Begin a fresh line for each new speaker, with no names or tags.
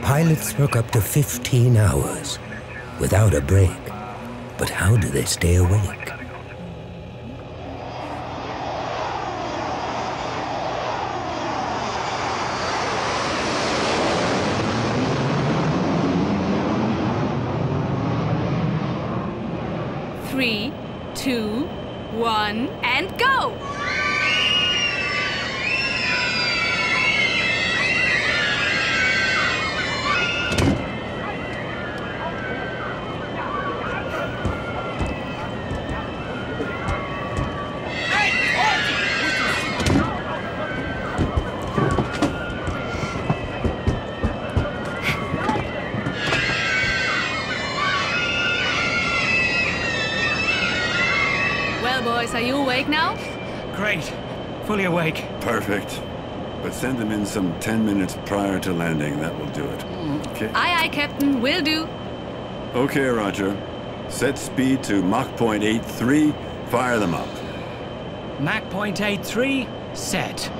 Pilots work up to 15 hours without a break. But how do they stay awake?
Three, two, one, and go! Boys, are you awake now?
Great. Fully awake.
Perfect. But send them in some 10 minutes prior to landing. That will do it. Okay?
Aye, aye, Captain. Will do.
Okay, Roger. Set speed to Mach point eight three. Fire them up.
Mach point eight three. Set.